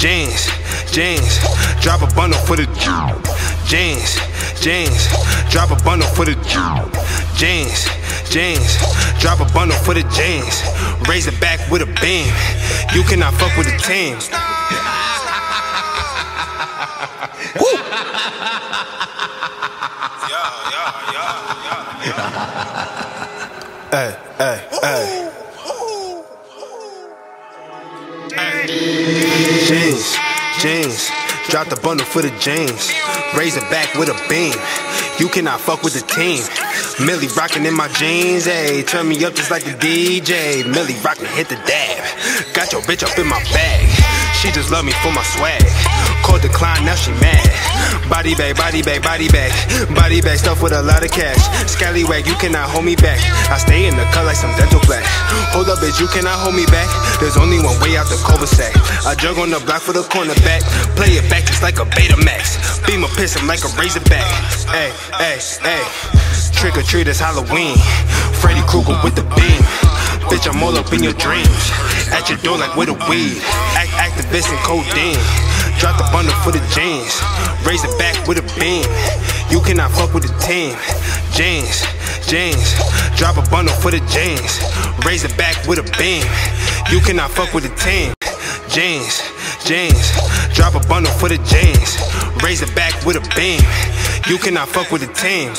jeans, jeans. Drop a bundle for the jeans, jeans. Drop a bundle for the jeans, jeans. Drop a bundle for the jeans. Raise it back with a beam. You cannot fuck with the team. Hey, hey, hey. Jeans, jeans. Drop the bundle for the jeans. Raise it back with a beam. You cannot fuck with the team. Millie rockin' in my jeans, ayy. Turn me up just like the DJ. Millie rockin', hit the dab. Got your bitch up in my bag. She just love me for my swag. Cold decline, now she mad. Body bag, body bag, body bag. Body bag stuff with a lot of cash. Scallywag, you cannot hold me back. I stay in the cut like some dental black. Hold up, bitch, you cannot hold me back. There's only one way out the cul-de-sac. I jug on the block for the cornerback. Play it back just like a Betamax. Beam a piss like a razorback. Hey, hey, hey. Trick or treat, it's Halloween. Freddy Krueger with the beam. Bitch, I'm all up in your dreams. At your door like with a weed. Act activist and codeine. Drop the bundle for the jeans. Raise it back with a beam. You cannot fuck with the team. Jeans, jeans. Drop a bundle for the jeans. Raise it back with a beam. You cannot fuck with the team. Jeans, jeans. Drop a bundle for the jeans. Raise it back with a beam. You cannot fuck with the team.